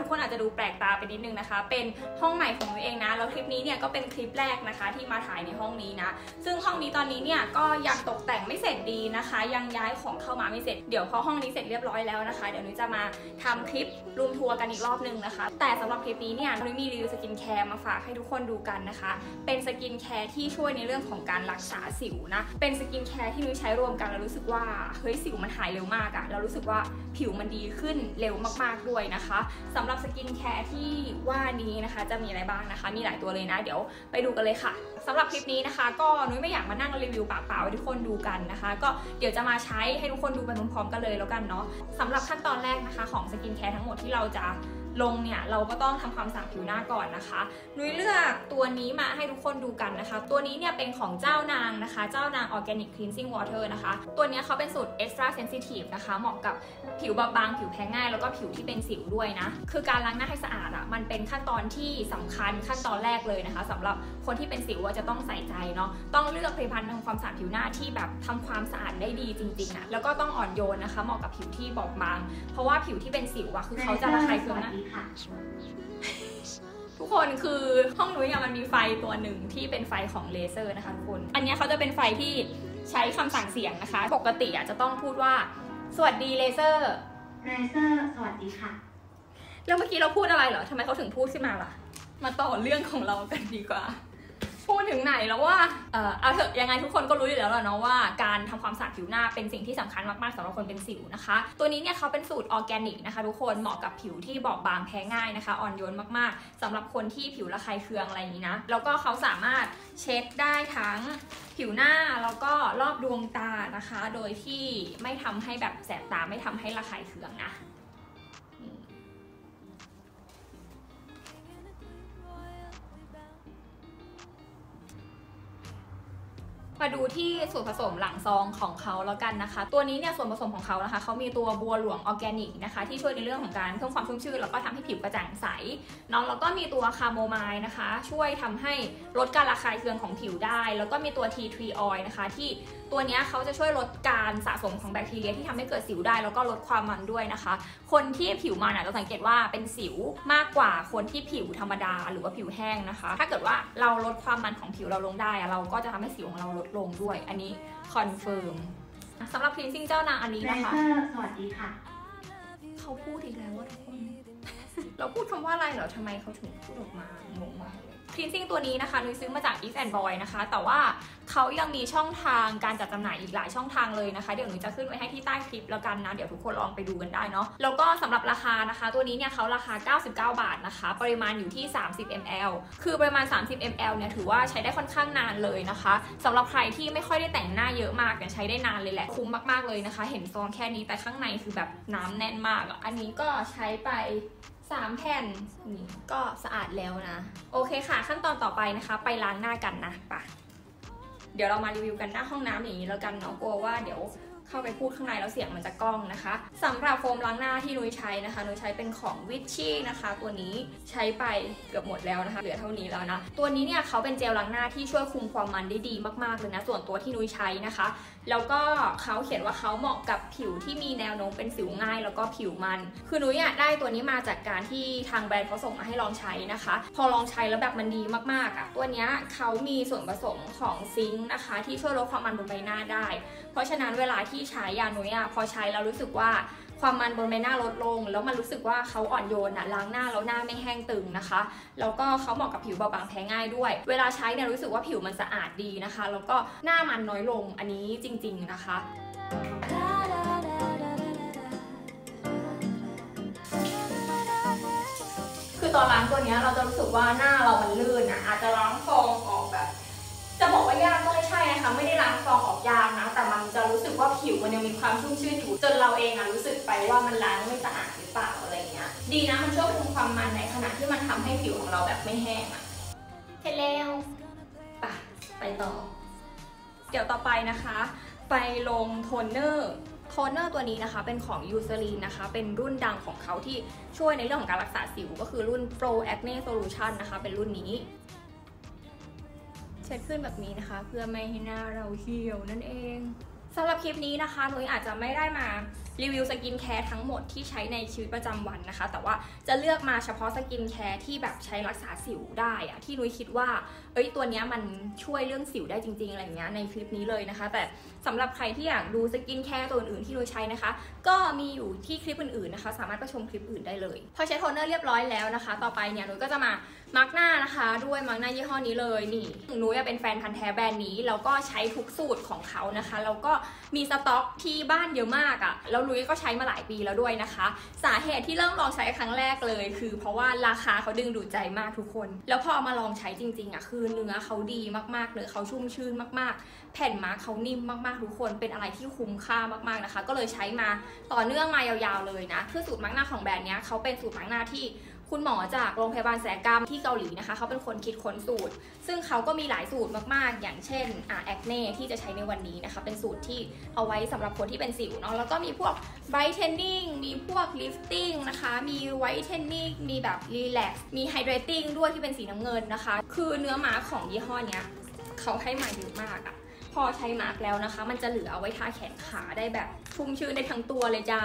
ทุกคนอาจจะดูแปลกตาไปนิดนึงนะคะ เป็นห้องใหม่ของนุ้ยเองนะ แล้วคลิปนี้เนี่ยก็เป็นคลิปแรกนะคะ ที่มาถ่ายในห้องนี้นะ ซึ่งห้องนี้ตอนนี้เนี่ยก็ยังตกแต่งไม่เสร็จดีนะคะ ยังย้ายของเข้ามาไม่เสร็จ เดี๋ยวพอห้องนี้เสร็จเรียบร้อยแล้วนะคะ เดี๋ยวนุ้ยจะมาทำคลิป room tour กันอีกรอบนึงนะคะ แต่สำหรับคลิปนี้เนี่ยนุ้ยมีรีวิวสกินแคร์มาฝากให้ทุกคนดูกันนะคะ เป็นสกินแคร์ที่ช่วยในเรื่องของการรักษาสิวนะ เป็นสกินแคร์ที่นุ้ยใช้รวมกันแล้วรู้สึกว่าเฮ้ยสิวมันหายเร็วมากอะแล้วรู้สึกว่าผิวมันดีขึ้นเร็วมากๆด้วยนะคะสำหรับสกินแคร์ที่ว่านี้นะคะ จะมีอะไรบ้างนะคะ มีหลายตัวเลยนะ เดี๋ยวไปดูกันเลยค่ะสำหรับคลิปนี้นะคะ ก็นุ้ยไม่อยากมานั่งรีวิวปากเปล่าให้ทุกคนดูกันนะคะ ก็เดี๋ยวจะมาใช้ให้ทุกคนดูไปพร้อมๆกันเลยแล้วกันเนาะสำหรับขั้นตอนแรกนะคะ ของสกินแคร์ทั้งหมดที่เราจะ ลงเนี่ยเราก็ต้องทำความสะอาดผิวหน้าก่อนนะคะ นุ้ยเลือกตัวนี้มาให้ทุกคนดูกันนะคะ ตัวนี้เนี่ยเป็นของเจ้านางนะคะ เจ้านาง Organic Cleansing Water นะคะ ตัวนี้เขาเป็นสูตร Extra Sensitive นะคะ เหมาะกับผิวบางๆผิวแพ้ง่าย แล้วก็ผิวที่เป็นสิวด้วยนะ คือการล้างหน้าให้สะอาดอะมันเป็นขั้นตอนที่สำคัญขั้นตอนแรกเลยนะคะสำหรับคนที่เป็นสิวจะต้องใส่ใจเนาะต้องเลือกผลิตภัณฑ์ทำความสะอาดผิวหน้าที่แบบทำความสะอาดได้ดีจริงๆอะแล้วก็ต้องอ่อนโยนนะคะ เหมาะกับผิวที่บอบบาง เพราะว่าผิวที่เป็นสิวอะคือเขาจะระคายเคืองนะทุกคนคือห้องนุ้ยอะมันมีไฟตัวหนึ่งที่เป็นไฟของเลเซอร์นะคะทุกคน อันเนี้ยเขาจะเป็นไฟที่ใช้คำสั่งเสียงนะคะ ปกติอะจะต้องพูดว่า สวัสดีเลเซอร์เลเซอร์สวัสดีค่ะ แล้วเมื่อกี้เราพูดอะไรเหรอทำไมเขาถึงพูดขึ้นมาล่ะ มาต่อเรื่องของเรากันดีกว่า พูดถึงไหนแล้วว่า เออเอาเถอะยังไงทุกคนก็รู้อยู่แล้วแหละเนาะว่าการทำความสะอาดผิวหน้าเป็นสิ่งที่สำคัญมากๆสำหรับคนเป็นสิวนะคะ ตัวนี้เนี่ยเขาเป็นสูตรออร์แกนิกนะคะ ทุกคนเหมาะกับผิวที่บอบบางแพ้ง่ายนะคะ อ่อนโยนมากๆสำหรับคนที่ผิวระคายเคืองอะไรอย่างนี้นะ แล้วก็เขาสามารถเช็ดได้ทั้งผิวหน้าแล้วก็รอบดวงตานะคะ โดยที่ไม่ทำให้แบบแสบตาไม่ทำให้ระคายเคืองนะ มาดูที่ส่วนผสมหลังซองของเขาแล้วกันนะคะ ตัวนี้เนี่ยส่วนผสมของเขานะคะเขามีตัวบัวหลวงออร์แกนิกนะคะ ที่ช่วยในเรื่องของการเพิ่มความชุ่มชื่นแล้วก็ทำให้ผิวกระจ่างใสเนาะแล้วก็มีตัว chamomile นะคะ ช่วยทำให้ลดการระคายเคืองของผิวได้ แล้วก็มีตัว tea tree oil นะคะที่ตัวเนี้ยเขาจะช่วยลดการสะสมของแบคทีเรียที่ทำให้เกิดสิวได้ แล้วก็ลดความมันด้วยนะคะ คนที่ผิวมันอะเราสังเกตว่าเป็นสิวมากกว่าคนที่ผิวธรรมดาหรือว่าผิวแห้งนะคะ ถ้าเกิดว่าเราลดความมันของผิวเราลงได้อะเราก็จะทำให้สิวของเราลดลงด้วย อันนี้คอนเฟิร์มสำหรับ cleansing เจ้านางอันนี้เลนะคะเซอร์สวัสดีค่ะ เขาพูดอีกแล้วว่าทุกคน เราพูดคำว่าอะไรเหรอทำไมเขาถึงพูดออกมางงมากเลย คลีนซิ่งตัวนี้นะคะนุ้ยซื้อมาจาก East and Boy นะคะ แต่ว่าเขายังมีช่องทางการจัดจำหน่ายอีกหลายช่องทางเลยนะคะ เดี๋ยวหนูจะขึ้นไว้ให้ที่ใต้คลิปแล้วกันนะ เดี๋ยวทุกคนลองไปดูกันได้เนาะ แล้วก็สำหรับราคานะคะ ตัวนี้เนี่ยเขาราคา 99 บาทนะคะ ปริมาณอยู่ที่ 30 ml คือปริมาณ 30 ml เนี่ยถือว่าใช้ได้ค่อนข้างนานเลยนะคะสำหรับใครที่ไม่ค่อยได้แต่งหน้าเยอะมากเนี่ยใช้ได้นานเลยแหละ คุ้มมากๆเลยนะคะ เห็นซองแค่นี้แต่ข้างในคือแบบน้ำแน่นมากอะอันนี้ก็ใช้ไป สามแผ่นนี่ก็สะอาดแล้วนะ โอเคค่ะ ขั้นตอนต่อไปนะคะ ไปล้างหน้ากันนะปะเดี๋ยวเรามารีวิวกันหน้าห้องน้ำอย่างนี้แล้วกันเนาะกลัวว่าเดี๋ยวเข้าไปพูดข้างในแล้วเสียงมันจะกล้องนะคะสำหรับโฟมล้างหน้าที่นุ้ยใช้นะคะนุ้ยใช้เป็นของวิชชี่นะคะ ตัวนี้ใช้ไปเกือบหมดแล้วนะคะ เหลือเท่านี้แล้วนะ ตัวนี้เนี่ยเขาเป็นเจลล้างหน้าที่ช่วยคุมความมันได้ดีมากๆเลยนะ ส่วนตัวที่นุ้ยใช้นะคะ แล้วก็เขาเขียนว่าเขาเหมาะกับผิวที่มีแนวโน้มเป็นสิวง่าย แล้วก็ผิวมัน คือนุ้ยอะได้ตัวนี้มาจากการที่ทางแบรนด์เขาส่งมาให้ลองใช้นะคะ พอลองใช้แล้วแบบมันดีมากๆอะตัวนี้เขามีส่วนผสมของซิงค์นะคะ ที่ช่วยลดความมันบนใบหน้าได้ เพราะฉะนั้นเวลาที่ใช้ยานุ้ยอะพอใช้แล้วรู้สึกว่า ความมันบนใบหน้าลดลง แล้วมันรู้สึกว่าเขาอ่อนโยนอะล้างหน้าแล้วหน้าไม่แห้งตึงนะคะแล้วก็เขาเหมาะกับผิวเบาบางแพ้ง่ายด้วย เวลาใช้เนี่ยรู้สึกว่าผิวมันสะอาดดีนะคะ แล้วก็หน้ามันน้อยลงอันนี้จริง ๆนะคะคือตอนล้างตัวเนี้ยเราจะรู้สึกว่าหน้าเรามันลื่นอะอาจจะล้างฟองออก จะบอกว่ายากก็ไม่ใช่นะคะ ไม่ได้ล้างฟองออกยากนะ แต่มันจะรู้สึกว่าผิวมันยังมีความชุ่มชื่นอยู่จนเราเองอะรู้สึกไปว่ามันล้างไม่สะอาดหรือเปล่าอะไรเงี้ย ดีนะมันช่วยคุมความมันในขณะที่มันทำให้ผิวของเราแบบไม่แห้งอะเสร็จแล้วไปไปต่อ เดี๋ยวต่อไปนะคะ ไปลง toner toner ตัวนี้นะคะเป็นของยูซ e ลีนนะคะ เป็นรุ่นดังของเขาที่ช่วยในเรื่องของการรักษาสิว ก็คือรุ่น Pro Acne Solution นะคะ เป็นรุ่นนี้ เช็ดขึ้นแบบนี้นะคะ เพื่อไม่ให้หน้าเราเหี่ยวนั่นเอง สำหรับคลิปนี้นะคะนุ้ยอาจจะไม่ได้มารีวิวสกินแคร์ทั้งหมดที่ใช้ในชีวิตประจำวันนะคะ แต่ว่าจะเลือกมาเฉพาะสกินแคร์ที่แบบใช้รักษาสิวได้อะที่นุ้ยคิดว่า เอ้ยตัวเนี้ยมันช่วยเรื่องสิวได้จริง ๆ อะไรเงี้ยในคลิปนี้เลยนะคะ แต่สำหรับใครที่อยากดูสกินแคร์ตัวอื่นที่นุ้ยใช้นะคะ ก็มีอยู่ที่คลิปอื่นๆนะคะ สามารถไปชมคลิปอื่นได้เลยพอใช้โทนเนอร์เรียบร้อยแล้วนะคะ ต่อไปเนี่ยนุ้ยก็จะมามาส์กหน้านะคะ ด้วยมาส์กหน้ายี่ห้อนี้เลยนี่นุ้ยเป็นแฟนพันธุ์แท้แบรนด์นี้แล้วก็ใช้ทุกสูตรของเขานะคะแล้วก็มีสต็อกที่บ้านเยอะมากอะ่ะแล้วนุ้ยก็ใช้มาหลายปีแล้วด้วยนะคะ สาเหตุที่เริ่มลองใช้ครั้งแรกเลย คือเพราะว่าราคาเขาดึงดูดใจมากทุกคน แล้วพอเอามาลองใช้จริงๆอะ่ะคือเนื้อเขาดีมากๆเลยเขาชุ่มชื่นมากๆ แผ่นมาเขานิ่มมากๆทุกคน เป็นอะไรที่คุ้มค่ามากๆนะคะ ก็เลยใช้มาต่อเนื่องมายาวๆเลยนะคือสูตรมาร์กหน้าของแบรนด์เนี้ยเขาเป็นสูตรมาร์กหน้าที่ คุณหมอจากโรงพยาบาลแสกรรมที่เกาหลีนะคะ เขาเป็นคนคิดค้นสูตร ซึ่งเขาก็มีหลายสูตรมากๆ อย่างเช่นอ่าแอคเน่ที่จะใช้ในวันนี้นะคะ เป็นสูตรที่เอาไว้สำหรับคนที่เป็นสิวเนาะ แล้วก็มีพวก brightening มีพวก lifting นะคะ มี whitening มีแบบ relax มี hydrating ด้วยที่เป็นสีน้ำเงินนะคะ คือเนื้อมาส์กของยี่ห้อเนี้ยเขาให้มาเยอะมากอะ พอใช้มาส์กแล้วนะคะ มันจะเหลือเอาไว้ทาแขนขาได้แบบชุ่มชื้นได้ทั้งตัวเลยจ้า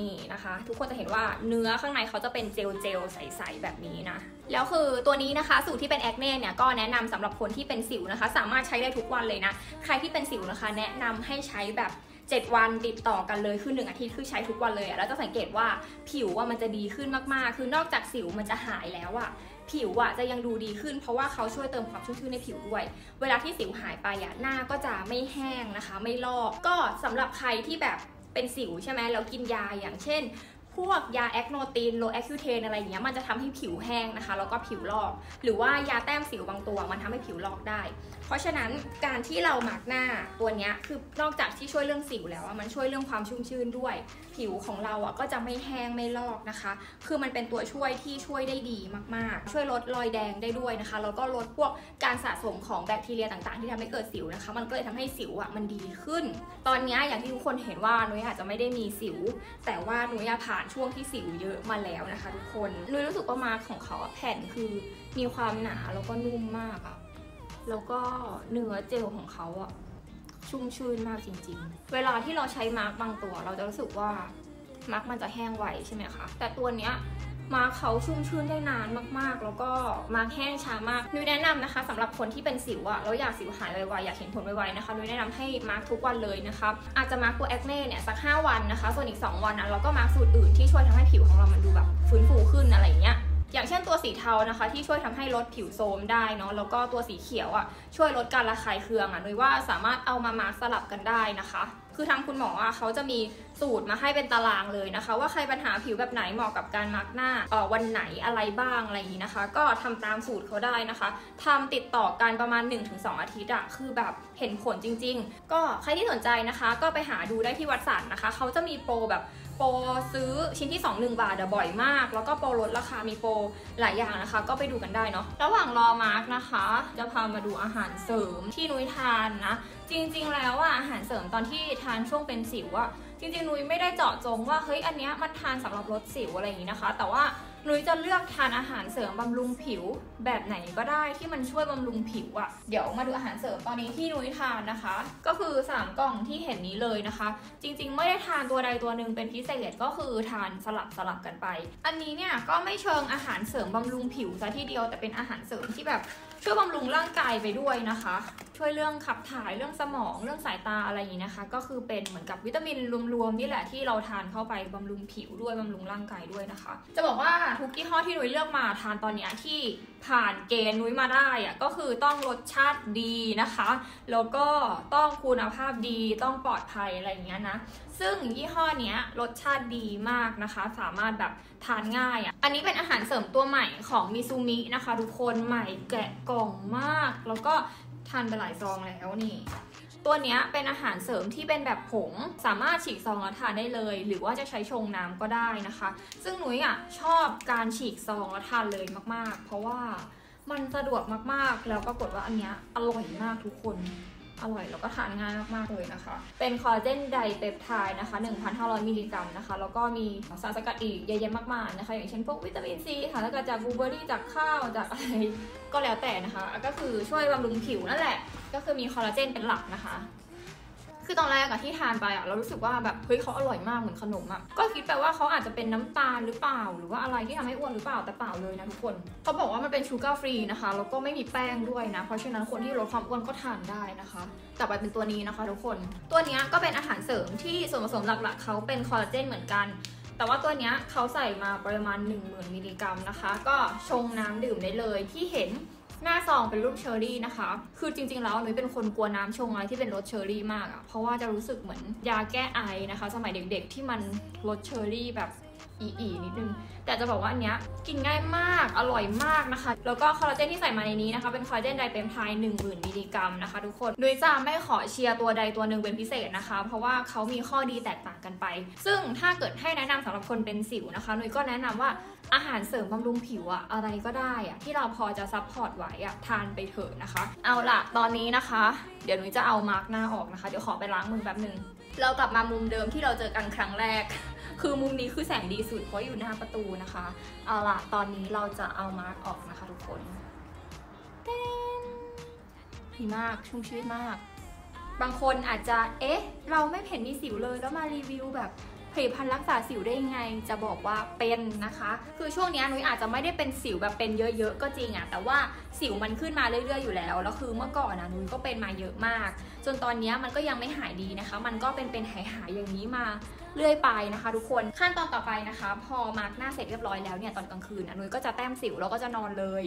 นี่นะคะ ทุกคนจะเห็นว่าเนื้อข้างในเขาจะเป็นเจลเจลใสๆแบบนี้นะ แล้วคือตัวนี้นะคะ สูตรที่เป็น acne เนี่ยก็แนะนำสำหรับคนที่เป็นสิวนะคะ สามารถใช้ได้ทุกวันเลยนะ ใครที่เป็นสิวนะคะ แนะนำให้ใช้แบบ7 วันติดต่อกันเลยคือ 1 อาทิตย์คือใช้ทุกวันเลยอะแล้วจะสังเกตว่าผิวว่ามันจะดีขึ้นมากๆ คือนอกจากสิวมันจะหายแล้วอะ ผิวอะจะยังดูดีขึ้น เพราะว่าเขาช่วยเติมความชุ่มชื้นในผิวด้วย เวลาที่สิวหายไปอะหน้าก็จะไม่แห้งนะคะ ไม่ลอก ก็สำหรับใครที่แบบเป็นสิวใช่ไหมแล้วกินยาอย่างเช่น พวกยา Acnotin Roaccutane อะไรอย่างเงี้ยมันจะทำให้ผิวแห้งนะคะ แล้วก็ผิวลอก หรือว่ายาแต้มสิวบางตัวมันทำให้ผิวลอกได้ เพราะฉะนั้นการที่เราหมักหน้าตัวเนี้ยคือนอกจากที่ช่วยเรื่องสิวแล้วอะมันช่วยเรื่องความชุ่มชื้นด้วย ผิวของเราอะก็จะไม่แห้งไม่ลอกนะคะ คือมันเป็นตัวช่วยที่ช่วยได้ดีมากๆ ช่วยลดรอยแดงได้ด้วยนะคะแล้วก็ลดพวกการสะสมของแบคทีเรียต่างๆ ที่ทำให้เกิดสิวนะคะ มันก็เลยทำให้สิวอะมันดีขึ้น ตอนนี้อย่างที่ทุกคนเห็นว่านุ้ยอาจจะไม่ได้มีสิว แต่ว่านุ้ยผ่านช่วงที่สิวเยอะมาแล้วนะคะ ทุกคนนุ้ยรู้สึกว่ามาของเขาแผ่นคือมีความหนาแล้วก็นุ่มมากอะแล้วก็เนื้อเจลของเขาอะชุ่มชื่นมากจริง ๆ เวลาที่เราใช้มาส์กบางตัว เราจะรู้สึกว่ามาส์กมันจะแห้งไวใช่ไหมคะ แต่ตัวเนี้ย มาส์กเขาชุ่มชื่นได้นานมากๆ แล้วก็มาส์กแห้งช้ามากนุ้ยแนะนำนะคะสำหรับคนที่เป็นสิวอะแล้วอยากสิวหายไวๆอยากเห็นผลไวๆนะคะนุ้ยแนะนำให้มาส์กทุกวันเลยนะคะอาจจะมาส์กตัว acne เนี่ยสัก 5 วันนะคะ ส่วนอีก 2 วันนะเราก็มาร์กสูตรอื่นที่ช่วยทำให้ผิวของเรามันดูแบบฟื้นฟูขึ้นอะไรอย่างเงี้ย อย่างเช่นตัวสีเทานะคะ ที่ช่วยทำให้ลดผิวโทรมได้เนาะแล้วก็ตัวสีเขียวอะ่ะช่วยลดการระคายเคืองอะ่ะโดยว่าสามารถเอามามาสลับกันได้นะคะ คือทางคุณหมออะเขาจะมีสูตรมาให้เป็นตารางเลยนะคะ ว่าใครปัญหาผิวแบบไหนเหมาะกับการมาร์กหน้าเอ่อวันไหนอะไรบ้างอะไรอย่างนี้นะคะ ก็ทำตามสูตรเขาได้นะคะทำติดต่อกันประมาณ 1-2 อาทิตย์อะคือแบบเห็นผลจริง ๆ ก็ใครที่สนใจนะคะ ก็ไปหาดูได้ที่วัดสันนะคะ เขาจะมีโปรแบบโปรซื้อชิ้นที่ 2 1 บาทบ่อยมาก แล้วก็โปรลดราคามีโปรหลายอย่างนะคะ ก็ไปดูกันได้เนาะระหว่างรอมาร์กนะคะ จะพามาดูอาหารเสริมที่นุ้ยทานนะ จริงๆ แล้วอะอาหารเสริมตอนที่ทานช่วงเป็นสิวอะจริงๆนุ้ยไม่ได้เจาะจงว่าเฮ้ยอันเนี้ยมันทานสำหรับลดสิวอะไรอย่างนี้นะคะ แต่ว่า นุ้ยจะเลือกทานอาหารเสริมบำรุงผิวแบบไหนก็ได้ที่มันช่วยบำรุงผิวอะเดี๋ยวมาดูอาหารเสริมตอนนี้ที่นุ้ยทานนะคะ ก็คือ 3 กล่องที่เห็นนี้เลยนะคะ จริงๆ ไม่ได้ทานตัวใดตัวหนึ่งเป็นพิเศษก็คือทานสลับสลับกันไป อันนี้เนี่ยก็ไม่เชิงอาหารเสริมบำรุงผิวซะทีเดียวแต่เป็นอาหารเสริมที่แบบ ช่วยบำรุงร่างกายไปด้วยนะคะ ช่วยเรื่องขับถ่ายเรื่องสมองเรื่องสายตาอะไรอย่างนี้นะคะ ก็คือเป็นเหมือนกับวิตามินรวมๆนี่แหละที่เราทานเข้าไปบำรุงผิวด้วยบำรุงร่างกายด้วยนะคะ จะบอกว่าทุกยี่ห้อที่นุ้ยเลือกมาทานตอนนี้ที่ผ่านเกณฑ์นุ้ยมาได้อะก็คือต้องรสชาติดีนะคะแล้วก็ต้องคุณภาพดีต้องปลอดภัยอะไรอย่างเงี้ยนะซึ่งยี่ห้อนี้รสชาติดีมากนะคะ สามารถแบบทานง่ายอะ่ะอันนี้เป็นอาหารเสริมตัวใหม่ของมิซูมินะคะ ทุกคนใหม่แกะกล่องมาก แล้วก็ทานไปหลายซองแล้วนี่ ตัวเนี้ยเป็นอาหารเสริมที่เป็นแบบผง สามารถฉีกซองแล้วทานได้เลย หรือว่าจะใช้ชงน้ำก็ได้นะคะ ซึ่งหนุ่ยอะชอบการฉีกซองแล้วทานเลยมากๆ เพราะว่ามันสะดวกมากๆ แล้วปรากฏว่าอันเนี้ยอร่อยมากทุกคน อร่อยแล้วก็ทานง่ายมากๆเลยนะคะ เป็นคอลลาเจนไดเปปไทด์นะคะ 1,500 มิลลิกรัมนะคะ แล้วก็มีสารสกัดอีกเยอะแยะมากมายนะคะ อย่างเช่นพวกวิตามินซีค่ะ แล้วก็จากบลูเบอร์รี่จากข้าวจากอะไรก็แล้วแต่นะคะ ก็คือช่วยบำรุงผิวนั่นแหละ ก็คือมีคอลลาเจนเป็นหลักนะคะ คือตอนแรกอะที่ทานไปอะเรารู้สึกว่าแบบเฮ้ยเขาอร่อยมากเหมือนขนมอะก็คิดไปว่าเขาอาจจะเป็นน้ำตาลหรือเปล่า หรือว่าอะไรที่ทำให้อ้วนหรือเปล่าแต่เปล่าเลยนะทุกคนเขาบอกว่ามันเป็น sugar free นะคะแล้วก็ไม่มีแป้งด้วยนะ เพราะฉะนั้นคนที่ลดความอ้วนก็ทานได้นะคะต่อไปเป็นตัวนี้นะคะ ทุกคนตัวนี้ก็เป็นอาหารเสริมที่ส่วนผสมหลักๆเขาเป็นคอลลาเจนเหมือนกันแต่ว่าตัวนี้เขาใส่มาปริมาณ 10,000 มิลลิกรัมนะคะ ก็ชงน้ำดื่มได้เลยที่เห็น หน้าซองเป็นรูปเชอร์รี่นะคะ คือจริงๆ แล้วนุ้ยเป็นคนกลัวน้ำชงอะไรที่เป็นรสเชอร์รี่มากอะเพราะว่าจะรู้สึกเหมือนยาแก้ไอนะคะ สมัยเด็กๆ ที่มันรสเชอร์รี่แบบ อีๆนิดนึง แต่จะบอกว่าอันเนี้ยกินง่ายมาก อร่อยมากนะคะ แล้วก็คอลลาเจนที่ใส่มาในนี้นะคะ เป็นคอลลาเจน dipeptide 10,000มิลลิกรัมนะคะทุกคนโดยจะไม่ขอเชียร์ตัวใดตัวหนึ่งเป็นพิเศษนะคะ เพราะว่าเขามีข้อดีแตกต่างกันไป ซึ่งถ้าเกิดให้แนะนำสำหรับคนเป็นสิวนะคะนุ้ยก็แนะนำว่าอาหารเสริมบำรุงผิวอะอะไรก็ได้อะที่เราพอจะ support ไหวอะทานไปเถอะนะคะ เอาล่ะตอนนี้นะคะ เดี๋ยวนุ้ยจะเอามาส์กหน้าออกนะคะ เดี๋ยวขอไปล้างมือแป๊บหนึ่งเรากลับมามุมเดิมที่เราเจอกันครั้งแรก คือมุมนี้คือแสงดีสุดเพราะอยู่หน้าประตูนะคะ เอาล่ะตอนนี้เราจะเอามาร์กออกนะคะทุกคนเต้นดีมากชุ่มชื่นมาก บางคนอาจจะเอ๊ะ เราไม่เห็นมีสิวเลยแล้วมารีวิวแบบผลิตภัณฑ์รักษาสิวได้ยังไงจะบอกว่าเป็นนะคะ คือช่วงนี้นุ้ยอาจจะไม่ได้เป็นสิวแบบเป็นเยอะๆก็จริงอะแต่ว่าสิวมันขึ้นมาเรื่อยๆอยู่แล้วแล้วคือเมื่อก่อนนะนุ้ยก็เป็นมาเยอะมาก จนตอนนี้มันก็ยังไม่หายดีนะคะ มันก็เป็นเป็นหายหายๆอย่างนี้มา เรื่อยไปนะคะ ทุกคนขั้นตอนต่อไปนะคะ พอมาร์กหน้าเสร็จเรียบร้อยแล้วเนี่ยตอนกลางคืนนะนุ้ยก็จะแต้มสิวแล้วก็จะนอนเลย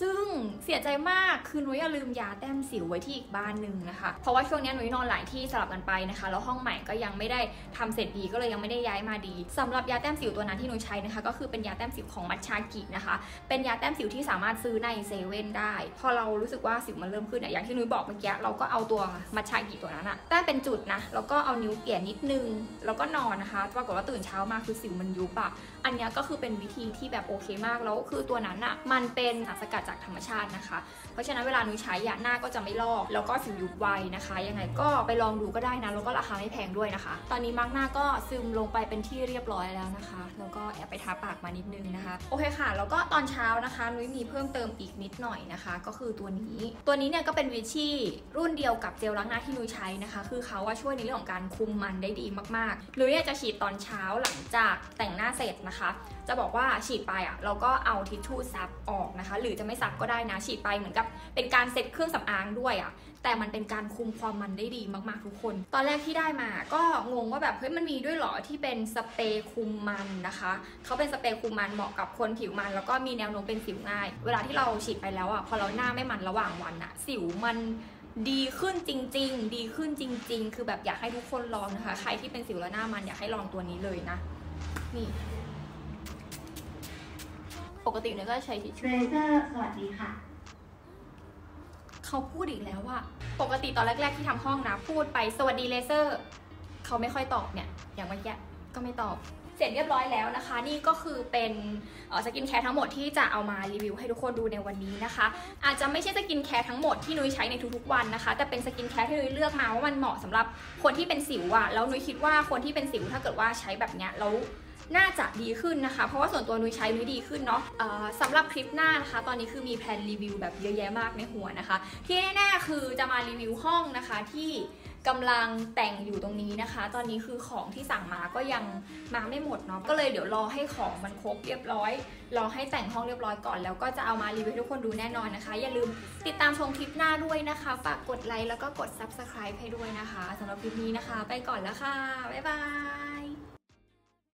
ซึ่งเสียใจมากคือนุ้ยอย่าลืมยาแต้มสิวไว้ที่อีกบ้านหนึ่งนะคะเพราะว่าช่วงนี้นุ้ยนอนหลายที่สลับกันไปนะคะแล้วห้องใหม่ก็ยังไม่ได้ทำเสร็จดีก็เลยยังไม่ได้ย้ายมาดีสำหรับยาแต้มสิวตัวนั้นที่นุ้ยใช้นะคะ ก็คือเป็นยาแต้มสิวของมัชชากินะคะ เป็นยาแต้มสิวที่สามารถซื้อในเซเว่นได้ พอเรารู้สึกว่าสิวมันเริ่มขึ้นอะอย่างที่นุ้ยบอกเมื่อกี้เราก็เอาตัวมัชชากิตัวนั้นอะแต้มเป็นจุดนะแล้วก็เอานิ้วเกี่ยนิดนึงแล้วก็นอนนะคะ ปรากฏว่าตื่นเช้ามาคือสิวมันยุบอะอันนี้ก็คือเป็นวิธีที่แบบโอเคมาก แล้วคือตัวนั้นอะมันเป็นสารสกัดจากธรรมชาตินะคะ เพราะฉะนั้นเวลานุ้ยใช้ยาหน้าก็จะไม่ลอก แล้วก็สิวยุบไวนะคะ ยังไงก็ไปลองดูก็ได้นะ แล้วก็ราคาไม่แพงด้วยนะคะ ตอนนี้มาร์กหน้าก็ซึมลงไปเป็นที่เรียบร้อยแล้วนะคะ แล้วก็แอบไปทาปากมานิดนึงนะคะ โอเคค่ะ แล้วก็ตอนเช้านะคะนุ้ยมีเพิ่มเติมอีกนิดหน่อยนะคะ ก็คือตัวนี้ ตัวนี้เนี่ยก็เป็นวิชี่รุ่นเดียวกับเจลล้างหน้าที่นุ้ยใช้นะคะ คือเขาว่าช่วยในเรื่องของการคุมมันได้ดีมากๆนุ้ยจะฉีดตอนเช้าหลังจากแต่งหน้าเสร็จนะคะ จะบอกว่าฉีดไปอะเราก็เอาทิชชู่ซับออกนะคะ หรือจะไม่ซับก็ได้นะฉีดไปเหมือนกับเป็นการเซ็ตเครื่องสำอางด้วยอะแต่มันเป็นการคุมความมันได้ดีมากๆทุกคน ตอนแรกที่ได้มาก็งงว่าแบบเฮ้ยมันมีด้วยเหรอที่เป็นสเปรย์คุมมันนะคะเขาเป็นสเปรย์คุมมันเหมาะกับคนผิวมัน แล้วก็มีแนวโน้มเป็นสิวง่าย เวลาที่เราฉีดไปแล้วอะพอเราหน้าไม่มันระหว่างวันอะ สิวมัน ดีขึ้นจริง ๆ ดีขึ้นจริง ๆ คือแบบอยากให้ทุกคนลองนะคะ ใครที่เป็นสิวแล้วหน้ามันอยากให้ลองตัวนี้เลยนะ นี่ ปกติเนี่ยก็ใช้ทิชชู่เรเซอร์สวัสดีค่ะ เขาพูดอีกแล้วว่า ปกติตอนแรก ๆ ที่ทำห้องนะ พูดไปสวัสดีเลเซอร์ เขาไม่ค่อยตอบเนี่ย อย่างเมื่อกี้ก็ไม่ตอบ เสร็จเรียบร้อยแล้วนะคะ นี่ก็คือเป็นสกินแคร์ทั้งหมดที่จะเอามารีวิวให้ทุกคนดูในวันนี้นะคะ อาจจะไม่ใช่สกินแคร์ทั้งหมดที่นุ้ยใช้ในทุกๆวันนะคะ แต่เป็นสกินแคร์ที่นุ้ยเลือกมาว่ามันเหมาะสำหรับคนที่เป็นสิวอะแล้วนุ้ยคิดว่าคนที่เป็นสิวถ้าเกิดว่าใช้แบบเนี้ยแล้วน่าจะดีขึ้นนะคะ เพราะว่าส่วนตัวนุ้ยใช้นุ้ยดีขึ้นเนาะสำหรับคลิปหน้านะคะ ตอนนี้คือมี plan รีวิวแบบเยอะแยะมากในหัวนะคะ ที่แน่ๆคือจะมารีวิวห้องนะคะที่ กำลังแต่งอยู่ตรงนี้นะคะ ตอนนี้คือของที่สั่งมาก็ยังมาไม่หมดเนาะ ก็เลยเดี๋ยวรอให้ของมันครบเรียบร้อย รอให้แต่งห้องเรียบร้อยก่อน แล้วก็จะเอามารีวิวให้ทุกคนดูแน่นอนนะคะ อย่าลืมติดตามชมคลิปหน้าด้วยนะคะ ฝากกดไลค์แล้วก็กด subscribe ให้ด้วยนะคะสำหรับคลิปนี้นะคะ ไปก่อนแล้วค่ะ บ๊ายบาย